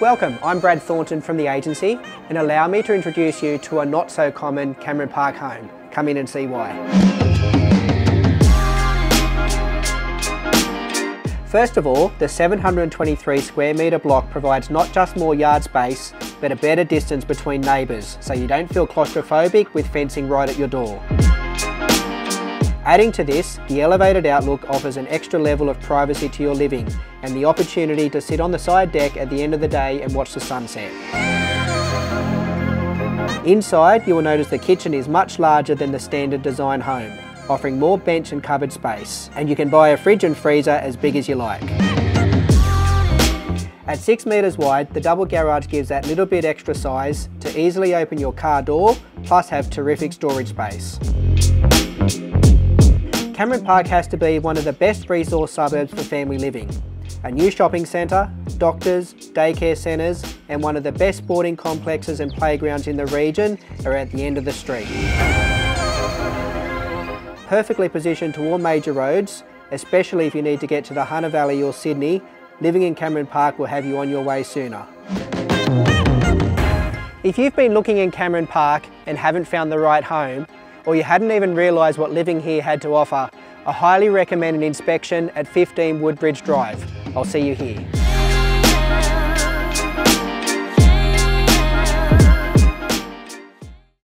Welcome, I'm Brad Thornton from the agency and allow me to introduce you to a not so common Cameron Park home. Come in and see why. First of all, the 723 square metre block provides not just more yard space, but a better distance between neighbours, so you don't feel claustrophobic with fencing right at your door. Adding to this, the elevated outlook offers an extra level of privacy to your living and the opportunity to sit on the side deck at the end of the day and watch the sunset. Inside, you will notice the kitchen is much larger than the standard design home, offering more bench and cupboard space, and you can buy a fridge and freezer as big as you like. At 6 metres wide, the double garage gives that little bit extra size to easily open your car door, plus have terrific storage space. Cameron Park has to be one of the best resource suburbs for family living. A new shopping centre, doctors, daycare centres and one of the best sporting complexes and playgrounds in the region are at the end of the street. Perfectly positioned to all major roads, especially if you need to get to the Hunter Valley or Sydney, living in Cameron Park will have you on your way sooner. If you've been looking in Cameron Park and haven't found the right home, or you hadn't even realised what living here had to offer, I highly recommend an inspection at 15 Woodbridge Drive. I'll see you here.